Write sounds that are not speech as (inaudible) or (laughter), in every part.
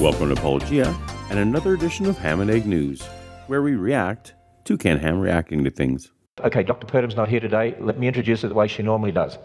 Welcome to Paulogia and another edition of Ham and Egg News, where we react to Ken Ham reacting to things. Okay, Dr. Purdom's not here today. Let me introduce her the way she normally does.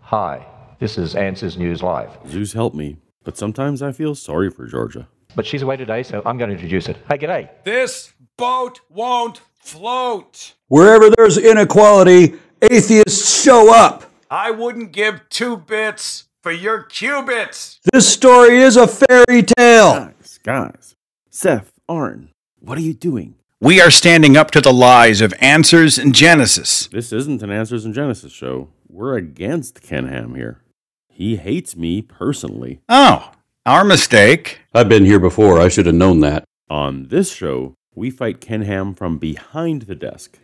Hi, this is Answers News Live. Zeus help me, but sometimes I feel sorry for Georgia. But she's away today, so I'm going to introduce it. Hey, g'day. This boat won't float. Wherever there's inequality, atheists show up. I wouldn't give two bits for your qubits. This story is a fairy tale. Guys, guys, Seth, Aron, what are you doing? We are standing up to the lies of Answers in Genesis. This isn't an Answers in Genesis show. We're against Ken Ham here. He hates me personally. Oh, our mistake. I've been here before. I should have known that. On this show, we fight Ken Ham from behind the desk.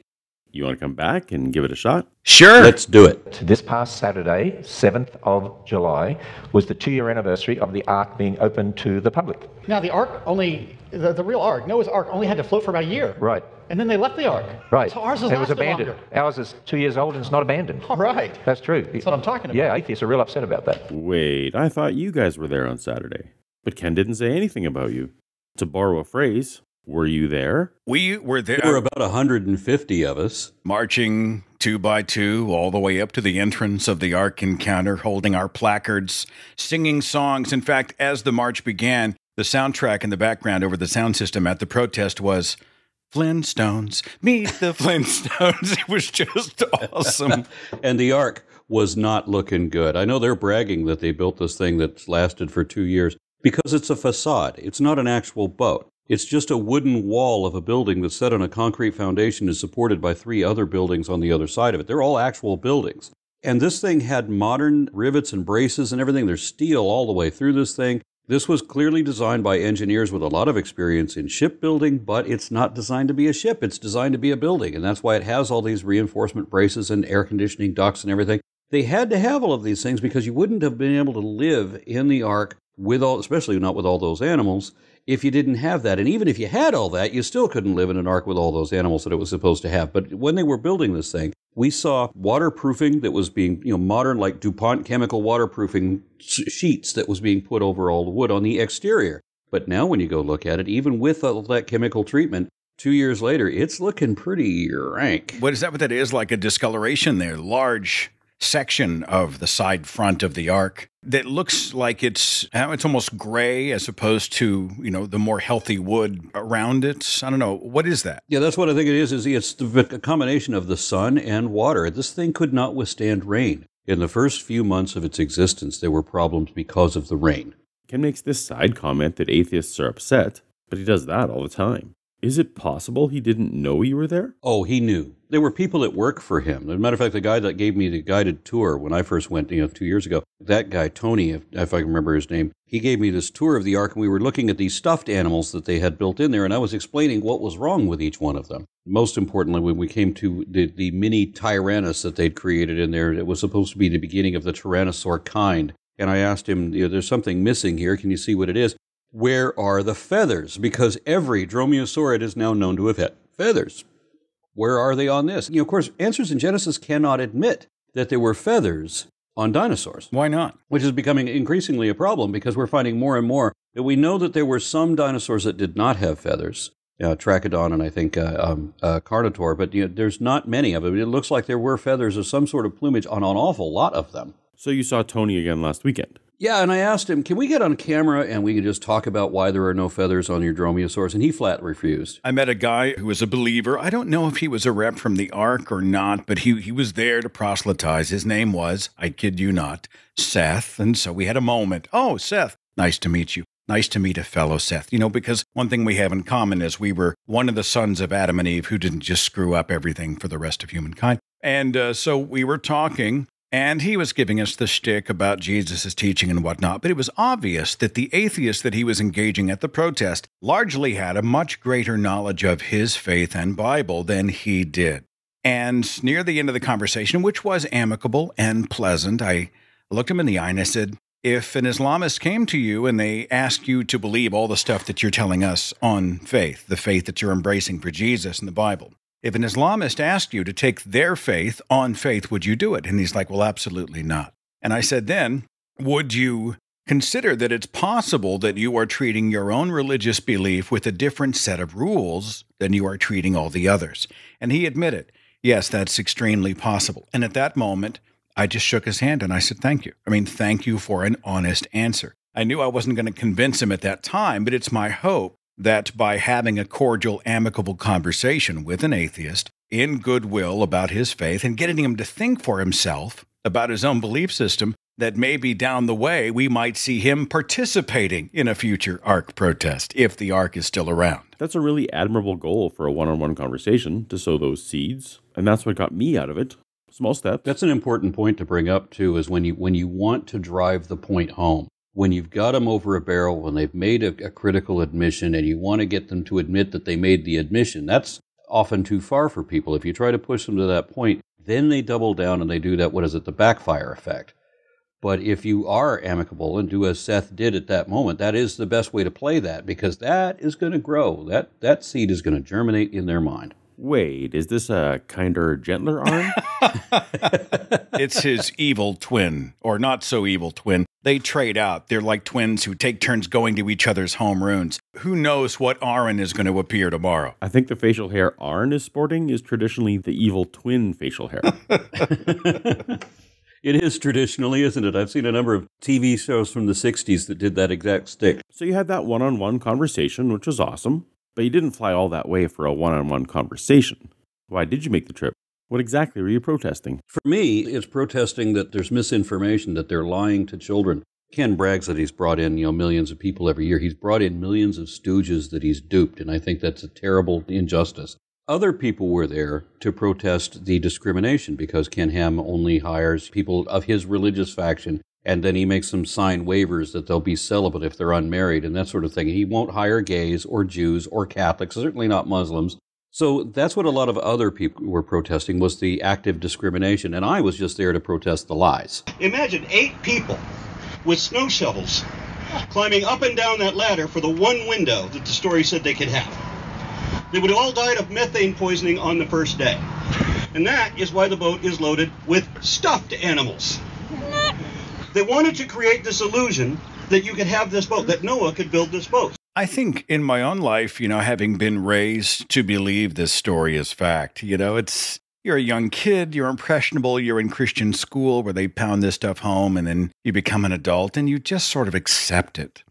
You want to come back and give it a shot? Sure. Let's do it. This past Saturday, 7th of July, was the two year anniversary of the Ark being open to the public. Now the ark only, the, the real ark, Noah's ark only had to float for about a year. Right. And then they left the ark. Right. So ours is it was abandoned. longer. Ours is two years old and it's not abandoned. All right. That's true. That's what I'm talking about. Yeah, atheists are real upset about that. Wait, I thought you guys were there on Saturday. But Ken didn't say anything about you. To borrow a phrase, were you there? we were there There were about 150 of us. marching two by two all the way up to the entrance of the Ark encounter, holding our placards, singing songs. In fact, as the march began, the soundtrack in the background over the sound system at the protest was Flintstones, meet the (laughs) Flintstones. It was just awesome. (laughs) And the ark was not looking good. I know they're bragging that they built this thing that's lasted for two years because it's a facade. It's not an actual boat. It's just a wooden wall of a building that's set on a concrete foundation and supported by three other buildings on the other side of it. They're all actual buildings. And this thing had modern rivets and braces and everything. There's steel all the way through this thing. This was clearly designed by engineers with a lot of experience in shipbuilding, but it's not designed to be a ship. It's designed to be a building. And that's why it has all these reinforcement braces and air conditioning ducts and everything. They had to have all of these things because you wouldn't have been able to live in the ark with all, especially not with all those animals, if you didn't have that. And even if you had all that, you still couldn't live in an ark with all those animals that it was supposed to have. But when they were building this thing, we saw waterproofing that was being, you know, modern like DuPont chemical waterproofing sheets that was being put over all the wood on the exterior. But now when you go look at it, even with all that chemical treatment, two years later, it's looking pretty rank. What is that? What that is like a discoloration there, large section of the side front of the ark that looks like it's uh, it's almost gray as opposed to you know the more healthy wood around it. I don't know what is that. Yeah, that's what I think it is. Is it's the a combination of the sun and water. This thing could not withstand rain. In the first few months of its existence, there were problems because of the rain. Ken makes this side comment that atheists are upset, but he does that all the time. Is it possible he didn't know you were there? Oh, he knew. There were people that work for him. As a matter of fact, the guy that gave me the guided tour when I first went, you know, two years ago, that guy, Tony, if, if I can remember his name, he gave me this tour of the ark and we were looking at these stuffed animals that they had built in there and I was explaining what was wrong with each one of them. Most importantly, when we came to the, the mini Tyrannus that they'd created in there, it was supposed to be the beginning of the Tyrannosaur kind. And I asked him, you know, there's something missing here. Can you see what it is? Where are the feathers? Because every dromaeosaurid is now known to have had feathers. Where are they on this? You know, of course, Answers in Genesis cannot admit that there were feathers on dinosaurs, Why not? which is becoming increasingly a problem because we're finding more and more that we know that there were some dinosaurs that did not have feathers. Uh, Trachodon and I think uh, um, uh, Carnotaur, but you know, there's not many of them. It looks like there were feathers of some sort of plumage on an awful lot of them. So you saw Tony again last weekend. Yeah, and I asked him, can we get on camera and we can just talk about why there are no feathers on your dromaeosaurs? And he flat refused. I met a guy who was a believer. I don't know if he was a rep from the Ark or not, but he, he was there to proselytize. His name was, I kid you not, Seth. And so we had a moment. Oh, Seth, nice to meet you. Nice to meet a fellow Seth. You know, because one thing we have in common is we were one of the sons of Adam and Eve who didn't just screw up everything for the rest of humankind. And uh, so we were talking, and he was giving us the shtick about Jesus' teaching and whatnot, but it was obvious that the atheist that he was engaging at the protest largely had a much greater knowledge of his faith and Bible than he did. And near the end of the conversation, which was amicable and pleasant, I looked him in the eye and I said, If an Islamist came to you and they asked you to believe all the stuff that you're telling us on faith, the faith that you're embracing for Jesus and the Bible, if an Islamist asked you to take their faith on faith, would you do it? And he's like, Well, absolutely not. And I said, Then, would you Consider that it's possible that you are treating your own religious belief with a different set of rules than you are treating all the others. And he admitted, yes, that's extremely possible. And at that moment, I just shook his hand and I said, Thank you. I mean, thank you for an honest answer. I knew I wasn't going to convince him at that time, but it's my hope that by having a cordial, amicable conversation with an atheist in goodwill about his faith and getting him to think for himself about his own belief system, that maybe down the way we might see him participating in a future Ark protest if the Ark is still around. That's a really admirable goal for a one on one conversation to sow those seeds. And that's what got me out of it. Small steps. That's an important point to bring up too, is when you when you want to drive the point home. When you've got them over a barrel, when they've made a, a critical admission and you want to get them to admit that they made the admission, that's often too far for people. If you try to push them to that point, then they double down and they do that, what is it, the backfire effect. But if you are amicable and do as Seth did at that moment, that is the best way to play that because that is going to grow. That that seed is going to germinate in their mind. Wait, is this a kinder, gentler Aron? (laughs) it's his evil twin, or not so evil twin. They trade out. They're like twins who take turns going to each other's home runes. Who knows what Aron is going to appear tomorrow? I think the facial hair Aron is sporting is traditionally the evil twin facial hair. (laughs) It is traditionally, isn't it? I've seen a number of TV shows from the 60s that did that exact stick. So you had that one on one conversation, which was awesome, but you didn't fly all that way for a one on one conversation. Why did you make the trip? What exactly were you protesting? For me, it's protesting that there's misinformation, that they're lying to children. Ken brags that he's brought in, you know, millions of people every year. He's brought in millions of stooges that he's duped, and I think that's a terrible injustice. Other people were there to protest the discrimination because Ken Ham only hires people of his religious faction and then he makes them sign waivers that they'll be celibate if they're unmarried and that sort of thing. He won't hire gays or Jews or Catholics, certainly not Muslims. So that's what a lot of other people were protesting was the active discrimination and I was just there to protest the lies. Imagine eight people with snow shovels climbing up and down that ladder for the one window that the story said they could have. They would have all died of methane poisoning on the first day. And that is why the boat is loaded with stuffed animals. They wanted to create this illusion that you could have this boat, that Noah could build this boat. I think in my own life, you know, having been raised to believe this story is fact, you know, it's you're a young kid, you're impressionable, you're in Christian school where they pound this stuff home, and then you become an adult and you just sort of accept it.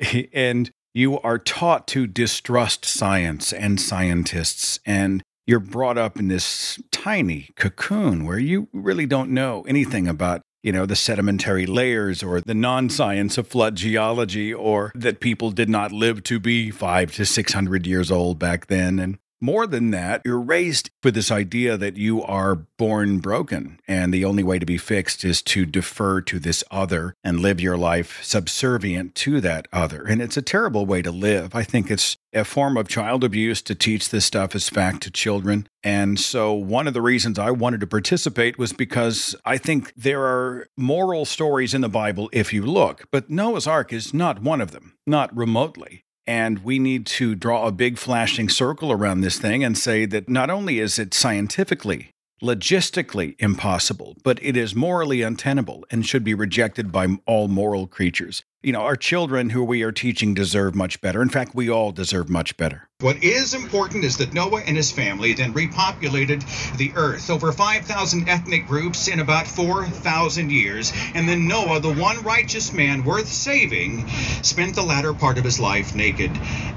(laughs) And you are taught to distrust science and scientists, and you're brought up in this tiny cocoon where you really don't know anything about you know, the sedimentary layers or the non science of flood geology, or that people did not live to be five to 600 years old back then. And more than that, you're raised with this idea that you are born broken, and the only way to be fixed is to defer to this other and live your life subservient to that other. And it's a terrible way to live. I think it's a form of child abuse to teach this stuff as fact to children. And so, one of the reasons I wanted to participate was because I think there are moral stories in the Bible if you look, but Noah's Ark is not one of them, not remotely. And we need to draw a big flashing circle around this thing and say that not only is it scientifically, logistically impossible, but it is morally untenable and should be rejected by all moral creatures you know, our children who we are teaching deserve much better. In fact, we all deserve much better. What is important is that Noah and his family then repopulated the earth, over 5,000 ethnic groups in about 4,000 years. And then Noah, the one righteous man worth saving, spent the latter part of his life naked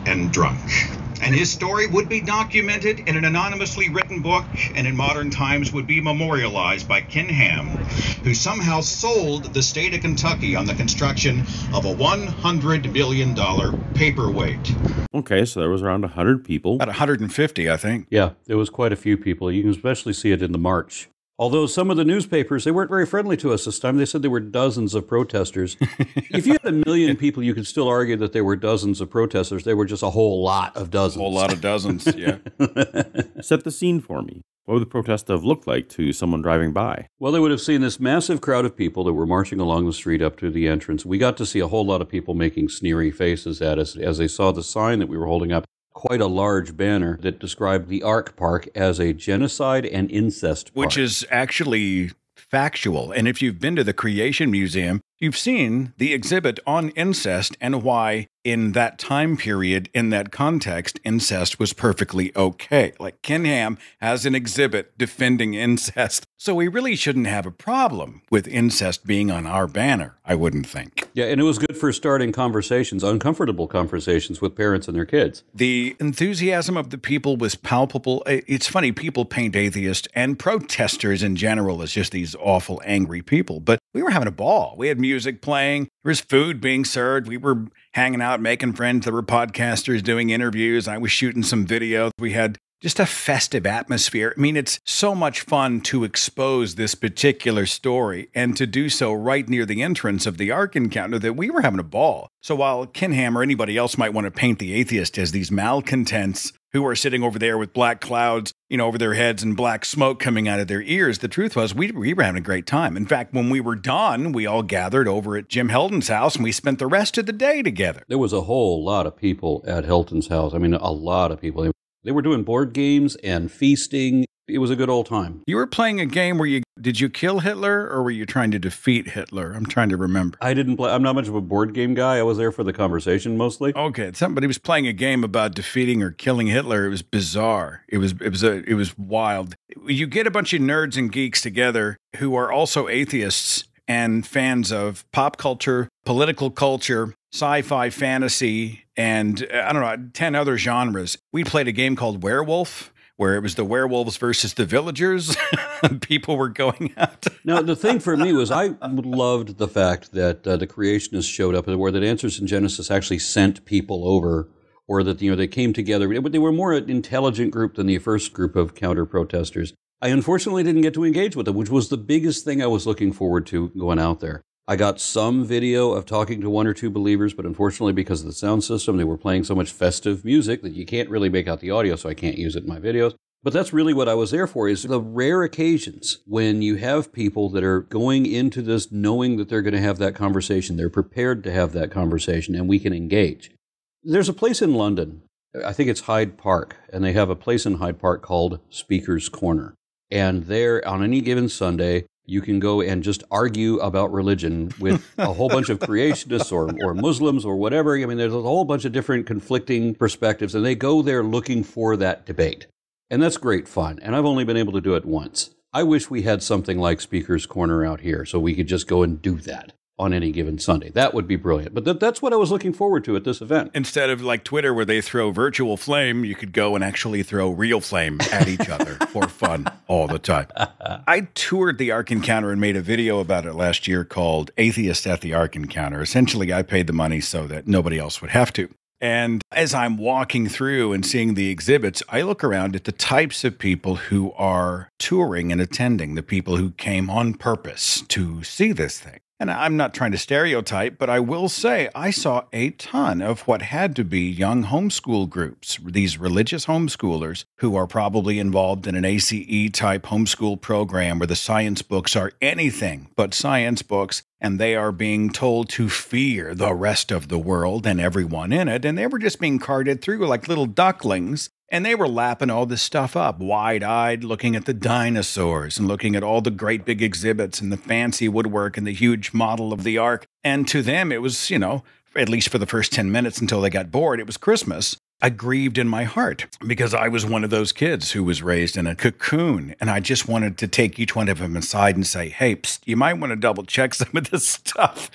and drunk and his story would be documented in an anonymously written book and in modern times would be memorialized by Ken Ham, who somehow sold the state of Kentucky on the construction of a $100 million paperweight. Okay, so there was around 100 people. About 150, I think. Yeah, there was quite a few people. You can especially see it in the march. Although some of the newspapers, they weren't very friendly to us this time. They said there were dozens of protesters. (laughs) if you had a million people, you could still argue that there were dozens of protesters. There were just a whole lot of dozens. A whole lot of dozens, yeah. (laughs) Set the scene for me. What would the protest have looked like to someone driving by? Well, they would have seen this massive crowd of people that were marching along the street up to the entrance. We got to see a whole lot of people making sneery faces at us as they saw the sign that we were holding up quite a large banner that described the Ark Park as a genocide and incest park. Which is actually factual. And if you've been to the Creation Museum, you've seen the exhibit on incest and why in that time period, in that context, incest was perfectly okay. Like Ken Ham has an exhibit defending incest. So we really shouldn't have a problem with incest being on our banner, I wouldn't think. Yeah, and it was good for starting conversations, uncomfortable conversations with parents and their kids. The enthusiasm of the people was palpable. It's funny, people paint atheists and protesters in general as just these awful, angry people, but we were having a ball. We had music playing, there was food being served, we were hanging out, making friends. There were podcasters doing interviews. I was shooting some videos. We had just a festive atmosphere. I mean, it's so much fun to expose this particular story and to do so right near the entrance of the Ark encounter that we were having a ball. So while Ken Ham or anybody else might want to paint the atheist as these malcontents who are sitting over there with black clouds, you know, over their heads and black smoke coming out of their ears. The truth was, we, we were having a great time. In fact, when we were done, we all gathered over at Jim Helton's house and we spent the rest of the day together. There was a whole lot of people at Helton's house. I mean, a lot of people. They were doing board games and feasting it was a good old time. You were playing a game where you did you kill Hitler or were you trying to defeat Hitler? I'm trying to remember. I didn't play. I'm not much of a board game guy. I was there for the conversation mostly. Okay, somebody was playing a game about defeating or killing Hitler. It was bizarre. It was it was a it was wild. You get a bunch of nerds and geeks together who are also atheists and fans of pop culture, political culture, sci-fi, fantasy, and uh, I don't know, 10 other genres. We played a game called Werewolf where it was the werewolves versus the villagers. (laughs) People were going out. now, the thing for me was I loved the fact that uh, the creationists showed up, where the Answers in Genesis actually sent people over, or that you know they came together. But they were more an intelligent group than the first group of counter protesters. I unfortunately didn't get to engage with them, which was the biggest thing I was looking forward to going out there. I got some video of talking to one or two believers, but unfortunately, because of the sound system, they were playing so much festive music that you can't really make out the audio, so I can't use it in my videos. But that's really what I was there for is the rare occasions when you have people that are going into this knowing that they're going to have that conversation. They're prepared to have that conversation and we can engage. There's a place in London, I think it's Hyde Park, and they have a place in Hyde Park called Speaker's Corner. And there, on any given Sunday, you can go and just argue about religion with a whole bunch of creationists or, or Muslims or whatever. I mean, there's a whole bunch of different conflicting perspectives, and they go there looking for that debate. And that's great fun. And I've only been able to do it once. I wish we had something like Speaker's Corner out here so we could just go and do that on any given Sunday. That would be brilliant. But th- that's what I was looking forward to at this event. Instead of like Twitter, where they throw virtual flame, you could go and actually throw real flame at each other (laughs) for fun all the time. I toured the Ark Encounter and made a video about it last year called Atheist at the Ark Encounter. Essentially, I paid the money so that nobody else would have to. And as I'm walking through and seeing the exhibits, I look around at the types of people who are touring and attending, the people who came on purpose to see this thing. And I'm not trying to stereotype, but I will say I saw a ton of what had to be young homeschool groups, these religious homeschoolers who are probably involved in an ACE type homeschool program where the science books are anything but science books, and they are being told to fear the rest of the world and everyone in it. And they were just being carted through like little ducklings and they were lapping all this stuff up, wide eyed, looking at the dinosaurs and looking at all the great big exhibits and the fancy woodwork and the huge model of the ark. And to them, it was, you know, at least for the first 10 minutes until they got bored, it was Christmas. I grieved in my heart because I was one of those kids who was raised in a cocoon. And I just wanted to take each one of them aside and say, hey, psst, you might want to double check some of this (laughs) stuff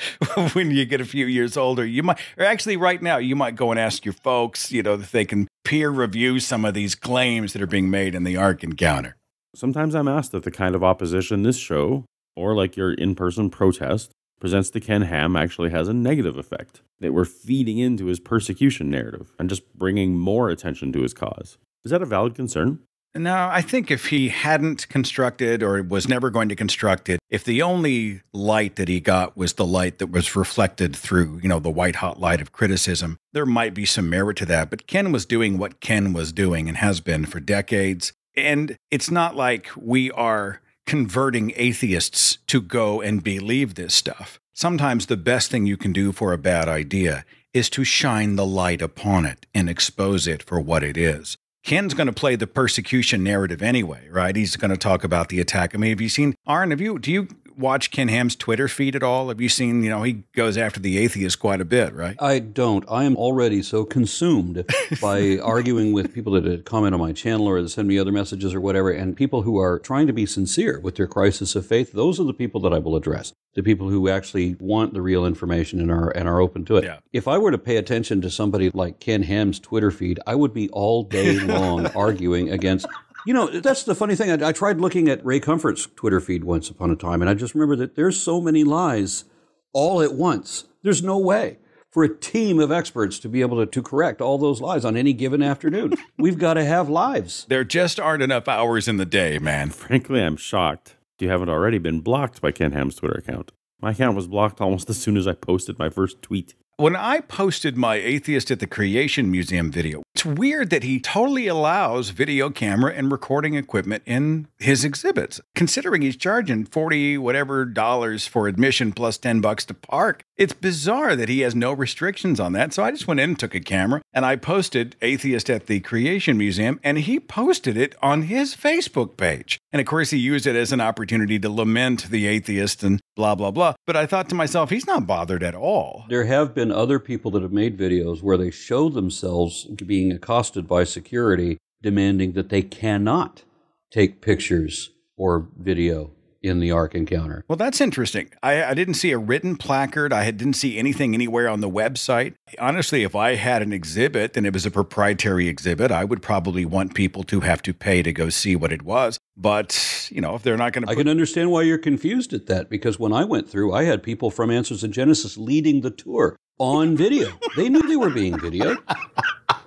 when you get a few years older. You might, or actually, right now, you might go and ask your folks, you know, that they can peer review some of these claims that are being made in the Ark encounter. Sometimes I'm asked if the kind of opposition this show, or like your in person protest, presents to Ken Ham actually has a negative effect. That we're feeding into his persecution narrative and just bringing more attention to his cause. Is that a valid concern? No, I think if he hadn't constructed or was never going to construct it, if the only light that he got was the light that was reflected through, you know, the white hot light of criticism, there might be some merit to that. But Ken was doing what Ken was doing and has been for decades. And it's not like we are converting atheists to go and believe this stuff. Sometimes the best thing you can do for a bad idea is to shine the light upon it and expose it for what it is. Ken's going to play the persecution narrative anyway, right? He's going to talk about the attack. I mean, have you seen Aron? Have you do you watch Ken Ham's Twitter feed at all? Have you seen? You know, he goes after the atheists quite a bit, right? I don't. I am already so consumed by (laughs) arguing with people that comment on my channel or that send me other messages or whatever, and people who are trying to be sincere with their crisis of faith. Those are the people that I will address. The people who actually want the real information and are and are open to it. Yeah. If I were to pay attention to somebody like Ken Ham's Twitter feed, I would be all day (laughs) long arguing against you know, that's the funny thing. I, I, tried looking at Ray Comfort's Twitter feed once upon a time, and I just remember that there's so many lies all at once. There's no way for a team of experts to be able to, to correct all those lies on any given afternoon. (laughs) We've got to have lives. There just aren't enough hours in the day, man. Frankly, I'm shocked you haven't already been blocked by Ken Ham's Twitter account. My account was blocked almost as soon as I posted my first tweet. When I posted my Atheist at the Creation Museum video, it's weird that he totally allows video camera and recording equipment in his exhibits. Considering he's charging 40 whatever dollars for admission plus 10 bucks to park, it's bizarre that he has no restrictions on that. So I just went in and took a camera and I posted Atheist at the Creation Museum and he posted it on his Facebook page. And of course, he used it as an opportunity to lament the atheist and blah, blah, blah. But I thought to myself, he's not bothered at all. There have been other people that have made videos where they show themselves being accosted by security, demanding that they cannot take pictures or video in the Ark encounter. Well, that's interesting. I, I, didn't see a written placard. I had, didn't see anything anywhere on the website. Honestly, if I had an exhibit and it was a proprietary exhibit, I would probably want people to have to pay to go see what it was. But, you know, if they're not going to. I can understand why you're confused at that because when I went through, I had people from Answers in Genesis leading the tour on video. they knew they were being videoed. (laughs)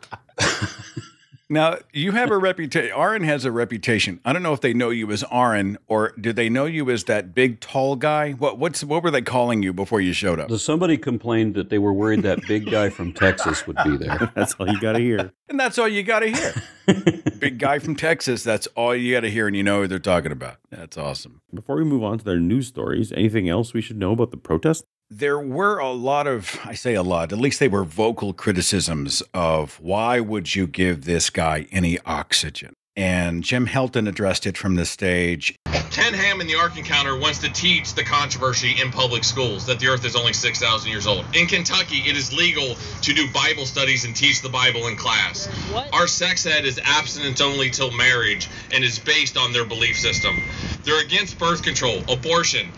Now you have a reputation. Aron has a reputation. I don't know if they know you as Aron or do they know you as that big tall guy? What what's what were they calling you before you showed up? So Somebody complained that they were worried that big guy from Texas would be there. (laughs) That's all you got to hear. And that's all you got to hear. (laughs) big guy from Texas. That's all you got to hear, and you know who they're talking about. That's awesome. Before we move on to their news stories, anything else we should know about the protest? There were a lot of i say a lot at least they were vocal criticisms of why would you give this guy any oxygen? And jim helton addressed it from the stage. Ken ham in the ark encounter wants to teach the controversy in public schools that the earth is only 6000 years old. In kentucky it is legal to do bible studies and teach the bible in class. What? our sex ed is abstinence only till marriage and is based on their belief system. They're against birth control abortion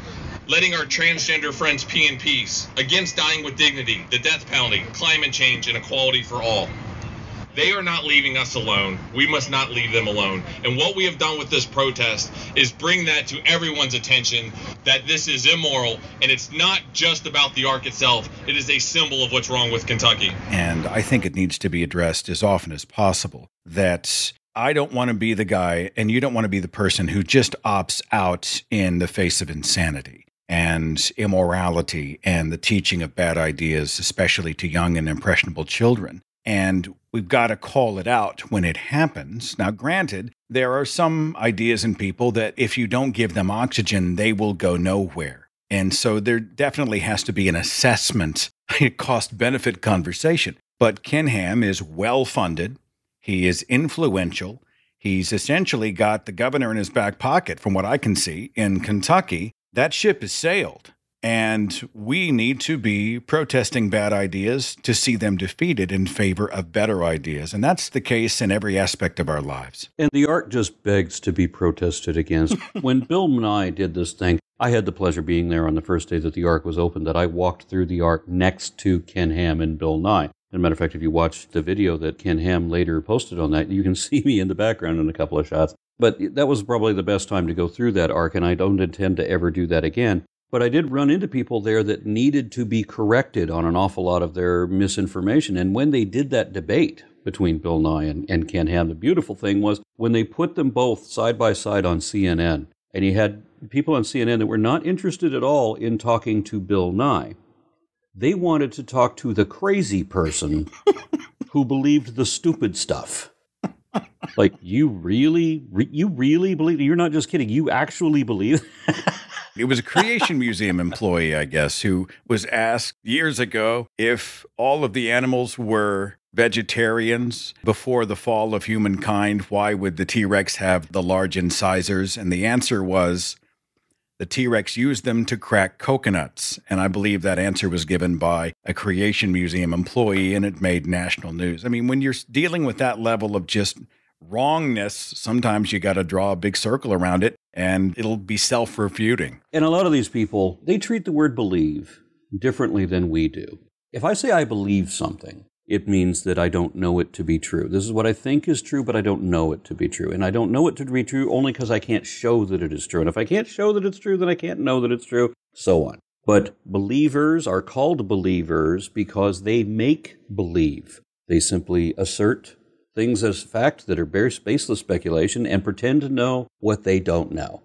letting our transgender friends pee in peace, against dying with dignity, the death penalty, climate change, and equality for all. They are not leaving us alone. We must not leave them alone. And what we have done with this protest is bring that to everyone's attention that this is immoral and it's not just about the ark itself. It is a symbol of what's wrong with Kentucky. And I think it needs to be addressed as often as possible that I don't want to be the guy and you don't want to be the person who just opts out in the face of insanity and immorality and the teaching of bad ideas, especially to young and impressionable children. And we've got to call it out when it happens. Now, granted, there are some ideas in people that if you don't give them oxygen, they will go nowhere. And so there definitely has to be an assessment, (laughs) a cost benefit conversation. But Ken Ham is well funded, he is influential. He's essentially got the governor in his back pocket, from what I can see, in Kentucky that ship has sailed. And we need to be protesting bad ideas to see them defeated in favor of better ideas. And that's the case in every aspect of our lives. And the Ark just begs to be protested against. (laughs) when Bill Nye did this thing, I had the pleasure being there on the first day that the Ark was opened, that I walked through the Ark next to Ken Ham and Bill Nye. As a matter of fact, if you watch the video that Ken Ham later posted on that, you can (laughs) see me in the background in a couple of shots. But that was probably the best time to go through that ark, and I don't intend to ever do that again. But I did run into people there that needed to be corrected on an awful lot of their misinformation. And when they did that debate between Bill Nye and, and Ken Ham, the beautiful thing was when they put them both side by side on CNN, and you had people on CNN that were not interested at all in talking to Bill Nye. They wanted to talk to the crazy person (laughs) who believed the stupid stuff like you really, re- you really believe? You're not just kidding. You actually believe? (laughs) It was a Creation Museum employee, I guess, who was asked years ago if all of the animals were vegetarians before the fall of humankind. Why would the T Rex have the large incisors? And the answer was the T Rex used them to crack coconuts. And I believe that answer was given by a Creation Museum employee and it made national news. I mean, when you're dealing with that level of just wrongness, sometimes you got to draw a big circle around it and it'll be self refuting. And a lot of these people, they treat the word believe differently than we do. If I say I believe something, it means that I don't know it to be true. This is what I think is true, but I don't know it to be true. And I don't know it to be true only because I can't show that it is true. And if I can't show that it's true, then I can't know that it's true, so on. But believers are called believers because they make believe. They simply assert things as fact that are bare, baseless speculation and pretend to know what they don't know.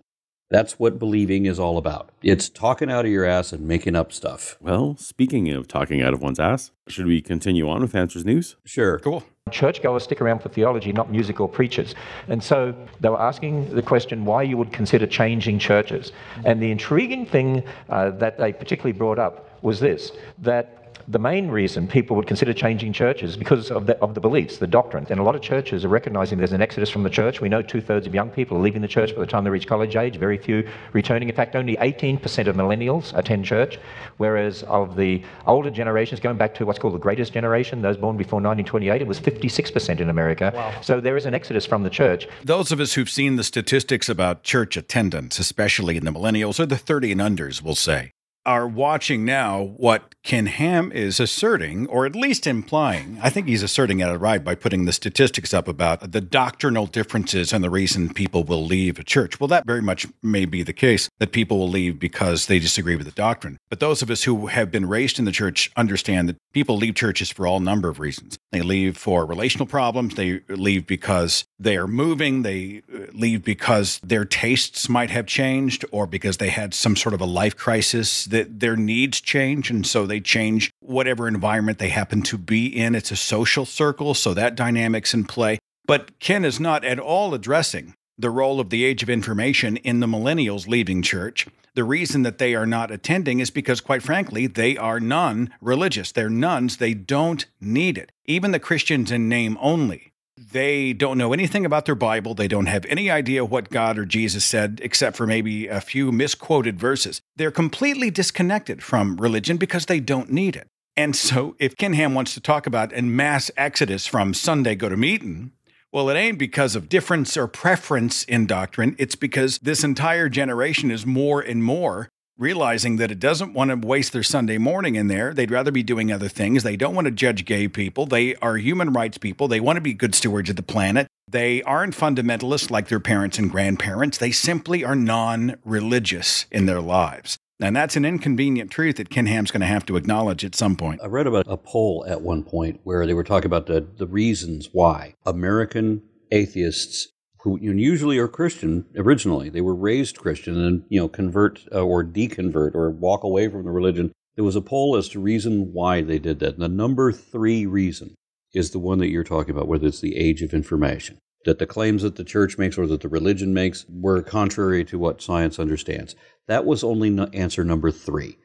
That's what believing is all about. It's talking out of your ass and making up stuff. Well, speaking of talking out of one's ass, should we continue on with Answers News? Sure. Cool. Churchgoers stick around for theology, not music or preachers. And so they were asking the question why you would consider changing churches. And the intriguing thing uh, that they particularly brought up was this that the main reason people would consider changing churches is because of the, of the beliefs, the doctrines. And a lot of churches are recognizing there's an exodus from the church. We know two thirds of young people are leaving the church by the time they reach college age, very few returning. In fact, only 18% of millennials attend church, whereas of the older generations, going back to what's called the greatest generation, those born before 1928, it was 56% in America. Wow. So there is an exodus from the church. Those of us who've seen the statistics about church attendance, especially in the millennials or the 30 and unders, will say, are watching now what Ken Ham is asserting, or at least implying. I think he's asserting it right by putting the statistics up about the doctrinal differences and the reason people will leave a church. Well, that very much may be the case that people will leave because they disagree with the doctrine. But those of us who have been raised in the church understand that people leave churches for all number of reasons. They leave for relational problems, they leave because they are moving, they uh, leave because their tastes might have changed, or because they had some sort of a life crisis that their needs change and so they change whatever environment they happen to be in. It's a social circle, so that dynamic's in play. But Ken is not at all addressing the role of the age of information in the millennials leaving church. The reason that they are not attending is because, quite frankly, they are non religious. They're nones. They don't need it. Even the Christians in name only they don't know anything about their Bible. They don't have any idea what God or Jesus said, except for maybe a few misquoted verses. They're completely disconnected from religion because they don't need it. And so, if Ken Ham wants to talk about a mass exodus from Sunday go to meeting, well, it ain't because of difference or preference in doctrine. It's because this entire generation is more and more realizing that it doesn't want to waste their Sunday morning in there. They'd rather be doing other things. They don't want to judge gay people. They are human rights people. They want to be good stewards of the planet. They aren't fundamentalists like their parents and grandparents. They simply are non religious in their lives. And that's an inconvenient truth that Ken Ham's going to have to acknowledge at some point. I read about a poll at one point where they were talking about the, the reasons why American atheists who usually are Christian originally. They were raised Christian and you know convert uh, or deconvert or walk away from the religion. There was a poll as to reason why they did that. And the number three reason is the one that you're talking about, whether it's the age of information. That the claims that the church makes or that the religion makes were contrary to what science understands. That was only no- answer number three.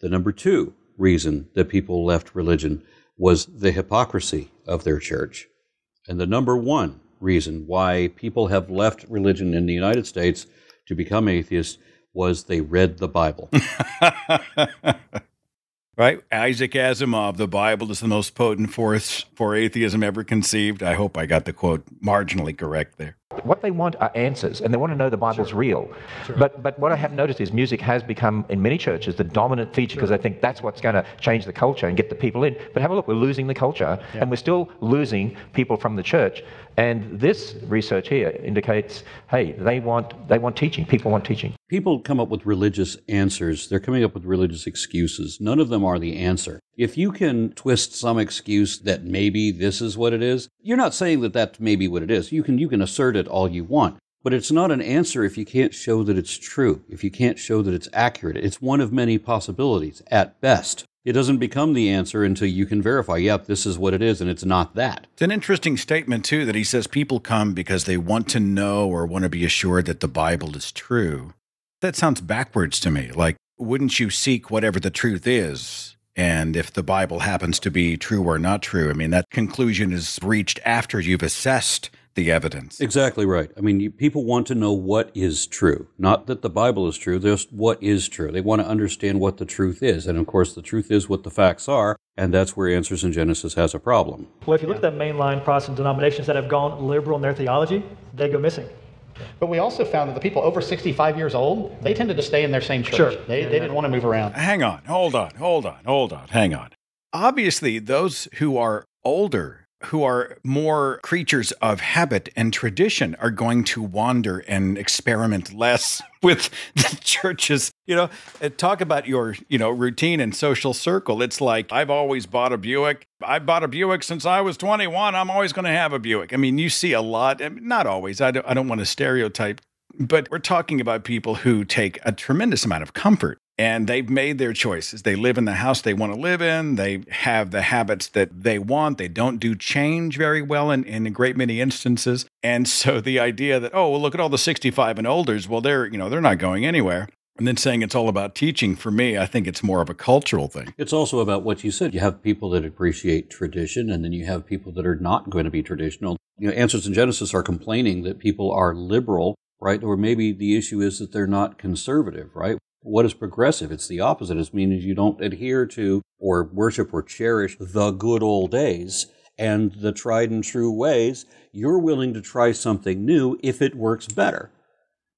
The number two reason that people left religion was the hypocrisy of their church. And the number one reason why people have left religion in the United States to become atheists was they read the Bible. (laughs) right? Isaac Asimov, the Bible is the most potent force for atheism ever conceived. I hope I got the quote marginally correct there. What they want are answers, and they want to know the Bible's sure. real. Sure. But, but what I have noticed is music has become, in many churches, the dominant feature because sure. I think that's what's going to change the culture and get the people in. But have a look, we're losing the culture, yeah. and we're still losing people from the church. And this research here indicates, hey, they want, they want teaching. People want teaching. People come up with religious answers. They're coming up with religious excuses. None of them are the answer. If you can twist some excuse that maybe this is what it is, you're not saying that that may be what it is. You can, you can assert it all you want. But it's not an answer if you can't show that it's true, if you can't show that it's accurate. It's one of many possibilities at best. It doesn't become the answer until you can verify, yep, this is what it is, and it's not that. It's an interesting statement, too, that he says people come because they want to know or want to be assured that the Bible is true. That sounds backwards to me. Like, wouldn't you seek whatever the truth is? And if the Bible happens to be true or not true, I mean, that conclusion is reached after you've assessed the evidence. Exactly right. I mean, you, people want to know what is true. Not that the Bible is true, just what is true. They want to understand what the truth is. And of course, the truth is what the facts are. And that's where Answers in Genesis has a problem. Well, if you look at the mainline Protestant denominations that have gone liberal in their theology, they go missing. But we also found that the people over 65 years old, they tended to stay in their same church. Sure. They, they didn't want to move around. Hang on, hold on, hold on, hold on, hang on. Obviously, those who are older, who are more creatures of habit and tradition, are going to wander and experiment less (laughs) with the churches. You know, uh, talk about your, you know, routine and social circle. It's like, I've always bought a Buick. I bought a Buick since I was 21. I'm always going to have a Buick. I mean, you see a lot, not always. I don't, I don't want to stereotype but we're talking about people who take a tremendous amount of comfort and they've made their choices. They live in the house they want to live in. They have the habits that they want. They don't do change very well in, in a great many instances. And so the idea that, oh, well, look at all the 65 and olders, well, they're, you know, they're not going anywhere. And then saying it's all about teaching, for me, I think it's more of a cultural thing. It's also about what you said. You have people that appreciate tradition, and then you have people that are not going to be traditional. You know, Answers in Genesis are complaining that people are liberal right? Or maybe the issue is that they're not conservative, right? What is progressive? It's the opposite. It means you don't adhere to or worship or cherish the good old days and the tried and true ways. You're willing to try something new if it works better.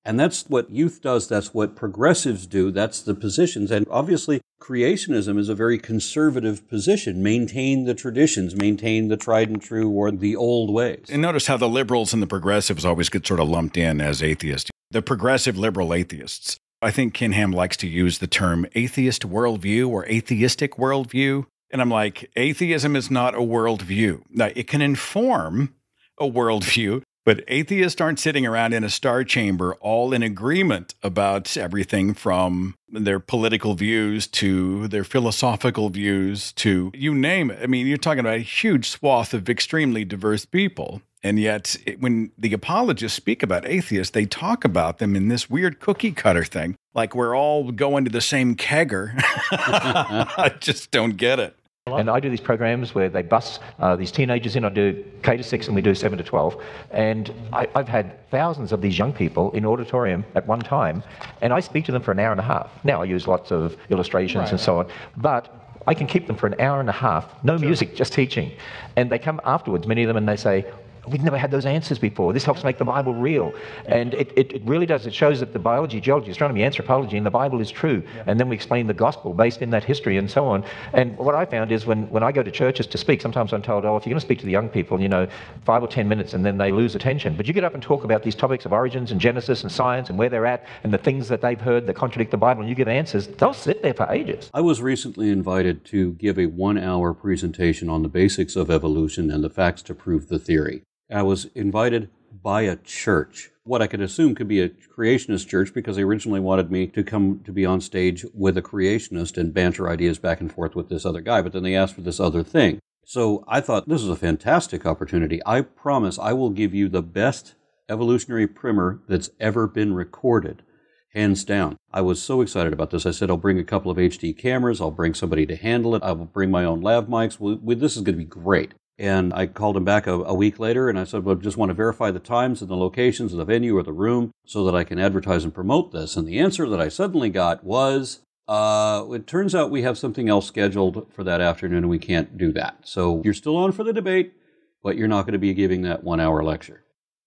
And that's what youth does. That's what progressives do. That's the positions. And obviously, creationism is a very conservative position. Maintain the traditions, maintain the tried and true or the old ways. And notice how the liberals and the progressives always get sort of lumped in as atheists. The progressive liberal atheists. I think Ken Ham likes to use the term atheist worldview or atheistic worldview. And I'm like, atheism is not a worldview. Now, it can inform a worldview, but atheists aren't sitting around in a star chamber all in agreement about everything from their political views to their philosophical views to you name it. I mean, you're talking about a huge swath of extremely diverse people. And yet, it, when the apologists speak about atheists, they talk about them in this weird cookie cutter thing, like we're all going to the same kegger. (laughs) I just don't get it. And I do these programs where they bus uh, these teenagers in. I do K to 6 and we do 7 to 12. And I, have had thousands of these young people in auditorium at one time, and I speak to them for an hour and a half. Now I use lots of illustrations right, and so on. But I can keep them for an hour and a half, no sure. music, just teaching. And they come afterwards, many of them, and they say, We've never had those answers before. This helps make the Bible real. And it, it, it, really does. It shows that the biology, geology, astronomy, anthropology, and the Bible is true. And then we explain the gospel based in that history and so on. And what I found is when, when I go to churches to speak, sometimes I'm told, oh, if you're going to speak to the young people, you know, five or ten minutes and then they lose attention. But you get up and talk about these topics of origins and Genesis and science and where they're at and the things that they've heard that contradict the Bible, and you give answers, they'll sit there for ages. I was recently invited to give a one hour presentation on the basics of evolution and the facts to prove the theory. I was invited by a church, what I could assume could be a creationist church because they originally wanted me to come to be on stage with a creationist and banter ideas back and forth with this other guy, but then they asked for this other thing. So I thought this is a fantastic opportunity. I promise I will give you the best evolutionary primer that's ever been recorded hands down. I was so excited about this. I said, I'll bring a couple of HD cameras. I'll bring somebody to handle it. I will bring my own lav mics. This is going to be great. And I called him back a, a, week later and I said, well, just want to verify the times and the locations of the venue or the room so that I can advertise and promote this. And the answer that I suddenly got was, uh, it turns out we have something else scheduled for that afternoon and we can't do that. So you're still on for the debate, but you're not going to be giving that one hour lecture.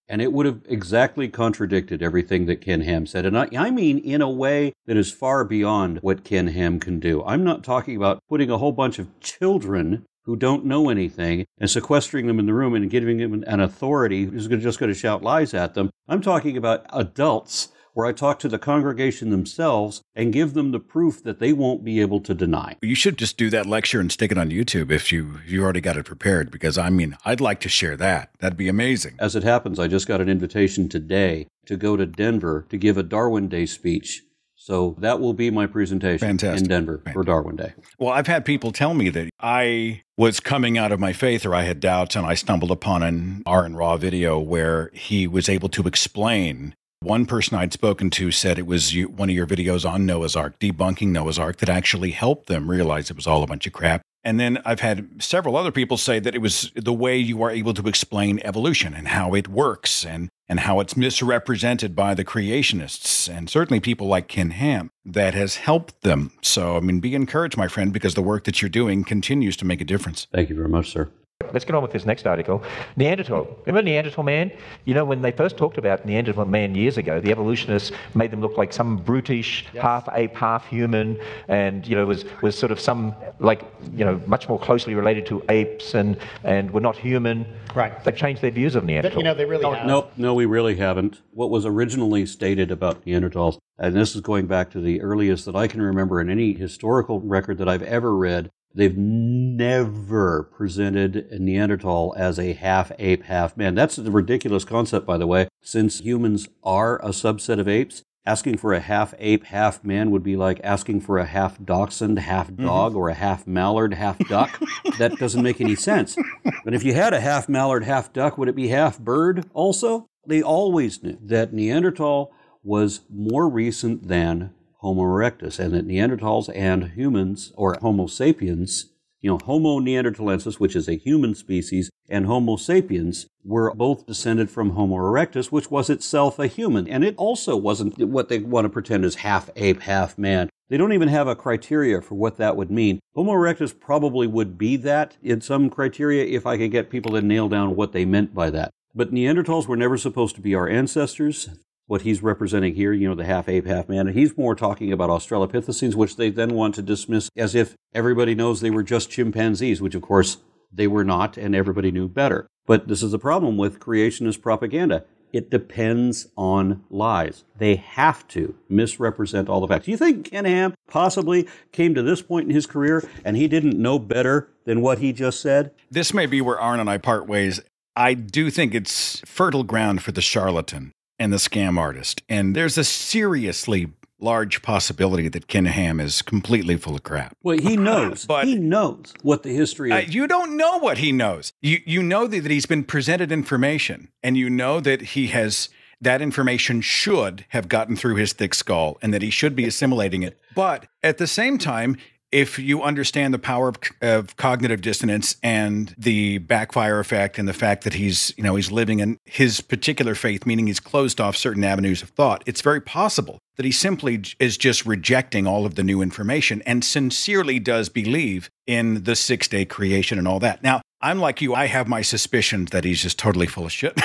And it would have exactly contradicted everything that Ken Ham said. And I, I, mean, in a way that is far beyond what Ken Ham can do. I'm not talking about putting a whole bunch of children who don't know anything and sequestering them in the room and giving them an authority who's just going to shout lies at them. I'm talking about adults where I talk to the congregation themselves and give them the proof that they won't be able to deny. You should just do that lecture and stick it on YouTube if you you already got it prepared because I mean, I'd like to share that. That'd be amazing. As it happens, I just got an invitation today to go to Denver to give a Darwin Day speech so that will be my presentation Fantastic. in Denver for Darwin Day. Well, I've had people tell me that I was coming out of my faith or I had doubts and I stumbled upon an AronRa video where he was able to explain One person I'd spoken to said it was you, one of your videos on Noah's Ark, debunking Noah's Ark, that actually helped them realize it was all a bunch of crap. And then I've had several other people say that it was the way you are able to explain evolution and how it works and, and how it's misrepresented by the creationists and certainly people like Ken Ham that has helped them. So, I mean, be encouraged, my friend, because the work that you're doing continues to make a difference. Thank you very much, sir. Let's get on with this next article. Neanderthal. Remember Neanderthal man? You know, when they first talked about Neanderthal man years ago, the evolutionists made them look like some brutish, yes. half ape, half human, and, you know, was, was sort of some, like, you know, much more closely related to apes and, and were not human. Right. They've changed their views of Neanderthal. You know, they really have. No, no, we really haven't. What was originally stated about Neanderthals, and this is going back to the earliest that I can remember in any historical record that I've ever read, They've never presented a Neanderthal as a half ape, half man. That's a ridiculous concept, by the way, since humans are a subset of apes. Asking for a half ape, half man would be like asking for a half dachshund, half dog, mm-hmm. or a half mallard, half duck. (laughs) that doesn't make any sense. But if you had a half mallard, half duck, would it be half bird also? They always knew that Neanderthal was more recent than Homo erectus, and that Neanderthals and humans, or Homo sapiens, you know, Homo neanderthalensis, which is a human species, and Homo sapiens were both descended from Homo erectus, which was itself a human. And it also wasn't what they want to pretend is half ape, half man. They don't even have a criteria for what that would mean. Homo erectus probably would be that in some criteria if I could get people to nail down what they meant by that. But Neanderthals were never supposed to be our ancestors what he's representing here, you know, the half ape, half man. And he's more talking about Australopithecines, which they then want to dismiss as if everybody knows they were just chimpanzees, which of course they were not, and everybody knew better. But this is the problem with creationist propaganda. It depends on lies. They have to misrepresent all the facts. Do you think Ken Ham possibly came to this point in his career and he didn't know better than what he just said? This may be where Aron and I part ways. I do think it's fertile ground for the charlatan and the scam artist. And there's a seriously large possibility that Ken Ham is completely full of crap. Well, he (laughs) knows. but he knows what the history is. Uh, you don't know what he knows. You you know that, that he's been presented information, and you know that he has that information should have gotten through his thick skull, and that he should be assimilating it. But at the same time, if you understand the power of, of, cognitive dissonance and the backfire effect and the fact that he's you know he's living in his particular faith meaning he's closed off certain avenues of thought it's very possible that he simply is just rejecting all of the new information and sincerely does believe in the six day creation and all that. Now i'm like you i have my suspicions that he's just totally full of shit.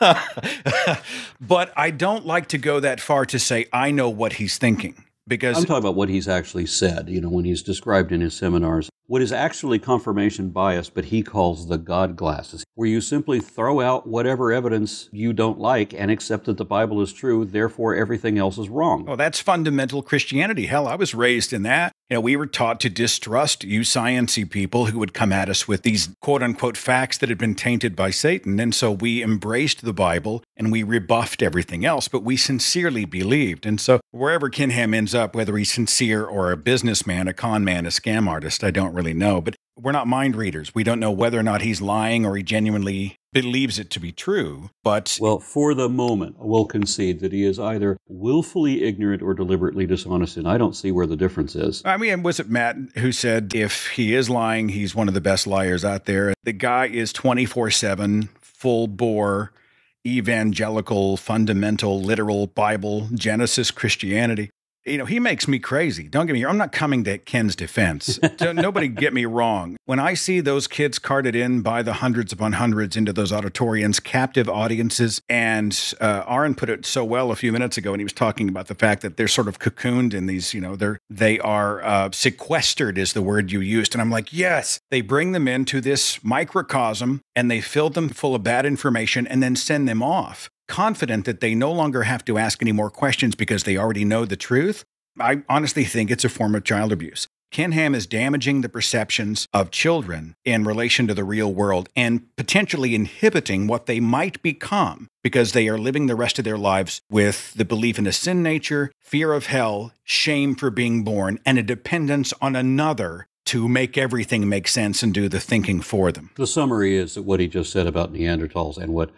(laughs) But i don't like to go that far to say i know what he's thinking because I'm talking about what he's actually said, you know, when he's described in his seminars. What is actually confirmation bias, but he calls the God glasses, where you simply throw out whatever evidence you don't like and accept that the Bible is true, therefore everything else is wrong. Oh, that's fundamental Christianity. Hell, I was raised in that. You know, we were taught to distrust you sciency people who would come at us with these quote unquote facts that had been tainted by Satan. And so we embraced the Bible and we rebuffed everything else, but we sincerely believed. And so wherever Ken Ham ends up, whether he's sincere or a businessman, a con man, a scam artist, I don't really know. But we're not mind readers. We don't know whether or not he's lying or he genuinely believes it to be true, but. Well, for the moment, we'll concede that he is either willfully ignorant or deliberately dishonest, and I don't see where the difference is. I mean, was it Matt who said if he is lying, he's one of the best liars out there? The guy is 24 7, full bore, evangelical, fundamental, literal Bible, Genesis Christianity you know, he makes me crazy. Don't get me wrong. I'm not coming to Ken's defense. (laughs) Nobody get me wrong. When I see those kids carted in by the hundreds upon hundreds into those auditoriums, captive audiences, and uh, Aron put it so well a few minutes ago, and he was talking about the fact that they're sort of cocooned in these, you know, they're they are uh, sequestered is the word you used, and I'm like, yes, they bring them into this microcosm and they fill them full of bad information and then send them off confident that they no longer have to ask any more questions because they already know the truth, I honestly think it's a form of child abuse. Ken Ham is damaging the perceptions of children in relation to the real world and potentially inhibiting what they might become because they are living the rest of their lives with the belief in a sin nature, fear of hell, shame for being born, and a dependence on another to make everything make sense and do the thinking for them. The summary is that what he just said about Neanderthals and what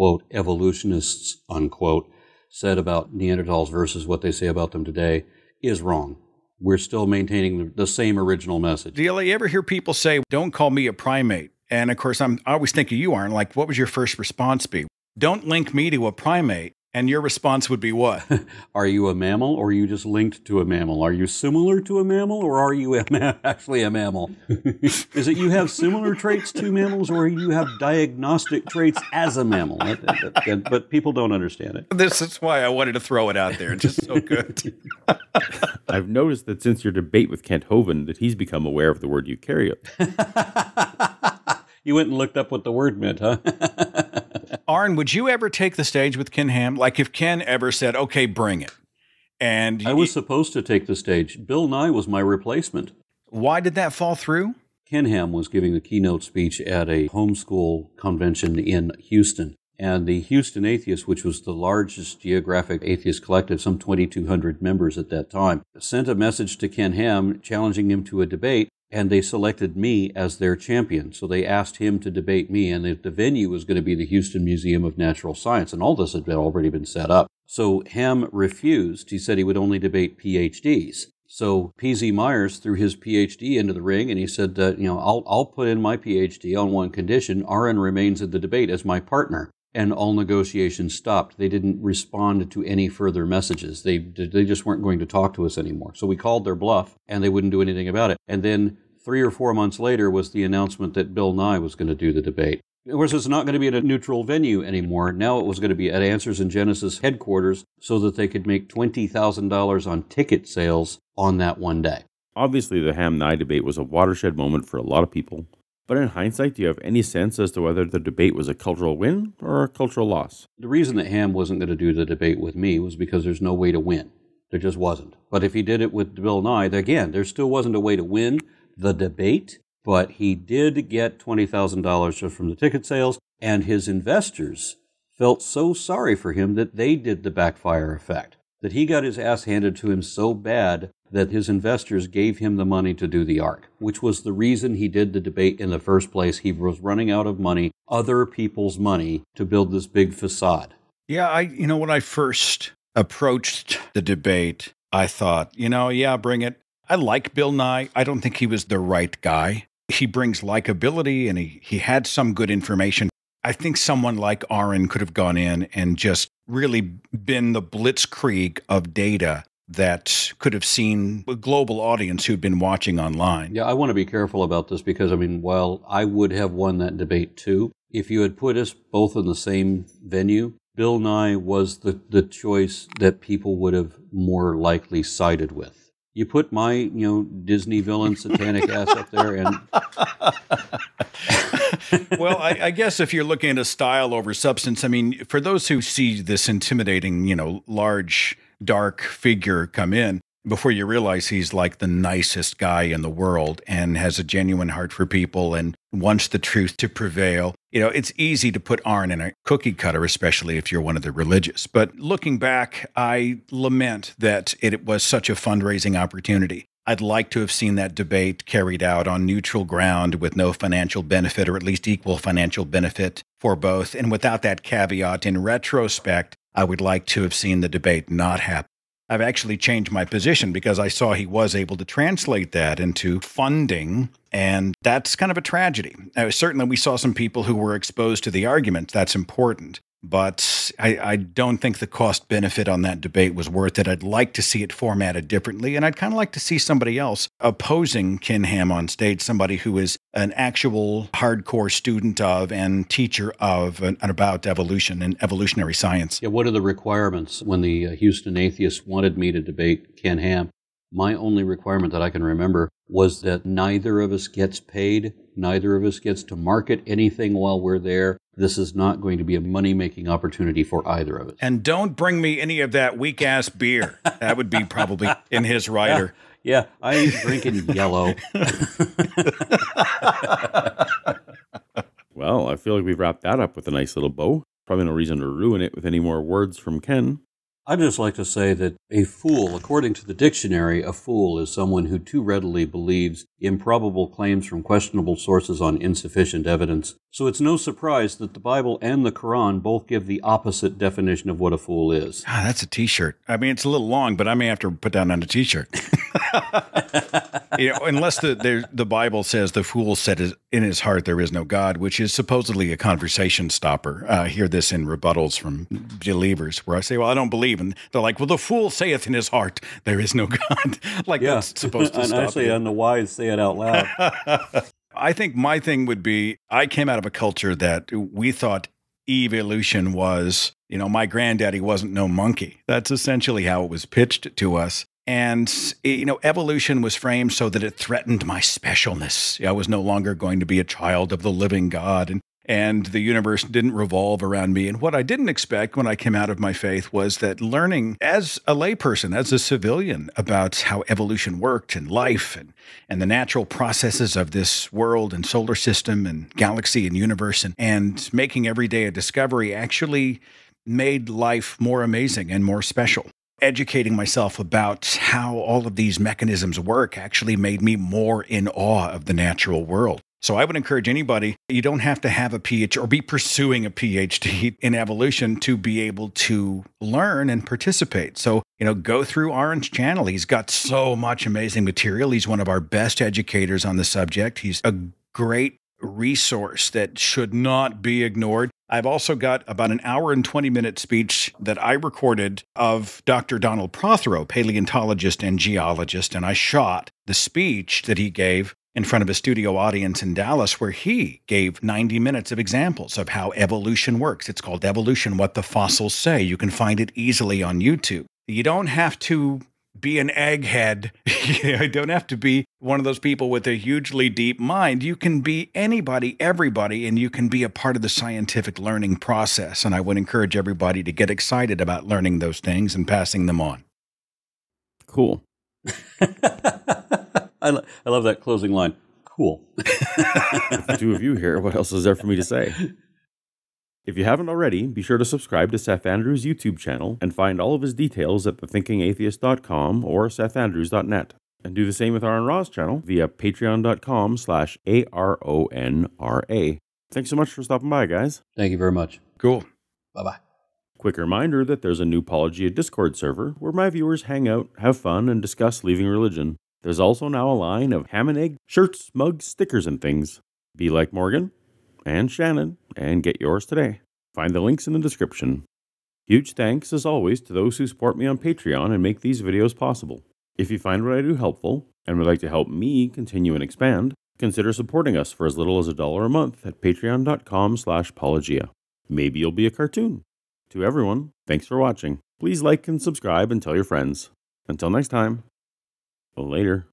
quote, evolutionists, unquote, said about Neanderthals versus what they say about them today is wrong. We're still maintaining the same original message. Do you ever hear people say, "Don't call me a primate"? And of course, I'm I always think of you, aren't like, what was your first response be? Don't link me to a primate. And your response would be what? (laughs) are you a mammal or are you just linked to a mammal? Are you similar to a mammal or are you a ma- (laughs) actually a mammal? (laughs) Is it you have similar traits to mammals or you have diagnostic traits as a mammal? but people don't understand it. This is why I wanted to throw it out there. It's just so good. I've noticed that since your debate with Kent Hovind that he's become aware of the word eukaryote. you went and looked up what the word meant, huh? (laughs) Aron, would you ever take the stage with Ken Ham? Like if Ken ever said, "Okay, bring it," and I was supposed to take the stage. Bill Nye was my replacement. Why did that fall through? Ken Ham was giving a keynote speech at a homeschool convention in Houston. And the Houston Atheists, which was the largest geographic atheist collective, some 2,200 members at that time, sent a message to Ken Ham challenging him to a debate and they selected me as their champion. So they asked him to debate me, and the, venue was going to be the Houston Museum of Natural Science, and all this had already been set up. So Ham refused. He said he would only debate PhDs. So PZ Myers threw his PhD into the ring, and he said, uh, "You know, I'll I'll put in my PhD on one condition: Aron remains in the debate as my partner." And all negotiations stopped. They didn't respond to any further messages. They they just weren't going to talk to us anymore. So we called their bluff, and they wouldn't do anything about it. And then three or four months later was the announcement that Bill Nye was going to do the debate. Of course, it's not going to be at a neutral venue anymore. Now it was going to be at Answers in Genesis headquarters so that they could make $20,000 on ticket sales on that one day. Obviously, the Ham Nye debate was a watershed moment for a lot of people. But in hindsight, do you have any sense as to whether the debate was a cultural win or a cultural loss? The reason that Ham wasn't going to do the debate with me was because there's no way to win. There just wasn't. But if he did it with Bill Nye, again, there still wasn't a way to win the debate, but he did get $20,000 from the ticket sales, and his investors felt so sorry for him that they did the backfire effect. That he got his ass handed to him so bad that his investors gave him the money to do the ark, which was the reason he did the debate in the first place. He was running out of money, other people's money, to build this big facade. Yeah, I you know when I first approached the debate, I thought, you know, yeah, bring it. I like Bill Nye. I don't think he was the right guy. He brings likability and he, he had some good information. I think someone like Aron could have gone in and just really been the blitzkrieg of data that could have seen a global audience who'd been watching online. Yeah, I want to be careful about this because, I mean, while I would have won that debate too, if you had put us both in the same venue, Bill Nye was the, the choice that people would have more likely sided with you put my you know Disney villain satanic (laughs) ass up there and (laughs) well I, I, guess if you're looking at a style over substance I mean for those who see this intimidating you know large dark figure come in before you realize he's like the nicest guy in the world and has a genuine heart for people and wants the truth to prevail. You know, it's easy to put Aron in a cookie cutter, especially if you're one of the religious. But looking back, I lament that it was such a fundraising opportunity. I'd like to have seen that debate carried out on neutral ground with no financial benefit or at least equal financial benefit for both. And without that caveat, in retrospect, I would like to have seen the debate not happen. I've actually changed my position because I saw he was able to translate that into funding. And that's kind of a tragedy. Now, certainly, we saw some people who were exposed to the argument. That's important but I, I, don't think the cost benefit on that debate was worth it. I'd like to see it formatted differently, and I'd kind of like to see somebody else opposing Ken Ham on stage, somebody who is an actual hardcore student of and teacher of and, about evolution and evolutionary science. Yeah, what are the requirements when the uh, Houston atheists wanted me to debate Ken Ham? My only requirement that I can remember was that neither of us gets paid, neither of us gets to market anything while we're there. This is not going to be a money making opportunity for either of us. And don't bring me any of that weak ass beer. That would be probably in his rider. (laughs) Yeah, yeah I ain't drinking (laughs) yellow. (laughs) well, I feel like we've wrapped that up with a nice little bow. Probably no reason to ruin it with any more words from Ken. I'd just like to say that a fool, according to the dictionary, a fool is someone who too readily believes improbable claims from questionable sources on insufficient evidence. So it's no surprise that the Bible and the Quran both give the opposite definition of what a fool is. Ah, that's a T-shirt. I mean, it's a little long, but I may have to put that on a T-shirt. (laughs) you know, unless the, the the Bible says the fool said in his heart there is no God, which is supposedly a conversation stopper. Uh, I hear this in rebuttals from believers, where I say, "Well, I don't believe," and they're like, "Well, the fool saith in his heart there is no God." (laughs) like yeah. that's supposed to (laughs) and stop. I say, "And the wise say it out loud." (laughs) I think my thing would be I came out of a culture that we thought evolution was, you know, my granddaddy wasn't no monkey. That's essentially how it was pitched to us. And, eh, you know, evolution was framed so that it threatened my specialness. I was no longer going to be a child of the living God. And and the universe didn't revolve around me. And what I didn't expect when I came out of my faith was that learning as a layperson, as a civilian, about how evolution worked and life and, and the natural processes of this world and solar system and galaxy and universe and, and making every day a discovery actually made life more amazing and more special educating myself about how all of these mechanisms work actually made me more in awe of the natural world. So I would encourage anybody, you don't have to have a PhD or be pursuing a PhD (laughs) in evolution to be able to learn and participate. So, you know, go through AronRa's Channel. He's got so much amazing material. He's one of our best educators on the subject. He's a great resource that should not be ignored. I've also got about an hour and 20 minute speech that I recorded of Dr. Donald Prothero, paleontologist and geologist, and I shot the speech that he gave in front of a studio audience in Dallas where he gave 90 minutes of examples of how evolution works. It's called Evolution What the Fossils Say. You can find it easily on YouTube. You don't have to be an egghead. (laughs) you don't have to be one of those people with a hugely deep mind. You can be anybody, everybody, and you can be a part of the scientific learning process. And I would encourage everybody to get excited about learning those things and passing them on. Cool. (laughs) I, lo- I love that closing line. Cool. the (laughs) two of you here, what else is there for me to say? If you haven't already, be sure to subscribe to Seth Andrews' YouTube channel and find all of his details at thethinkingatheist.com or sethandrews.net. And do the same with AronRa's channel via patreon.com slash A-R-O-N-R-A. Thanks so much for stopping by, guys. Thank you very much. Cool. Bye-bye. Quick reminder that there's a new Paulogia Discord server where my viewers hang out, have fun, and discuss leaving religion. There's also now a line of ham and egg shirts, mugs, stickers, and things. Be like Morgan and Shannon and get yours today. Find the links in the description. Huge thanks, as always, to those who support me on Patreon and make these videos possible. If you find what I do helpful and would like to help me continue and expand, consider supporting us for as little as a dollar a month at patreon.com slash paulogia. Maybe you'll be a cartoon. To everyone, thanks for watching. Please like and subscribe and tell your friends. Until next time. Later.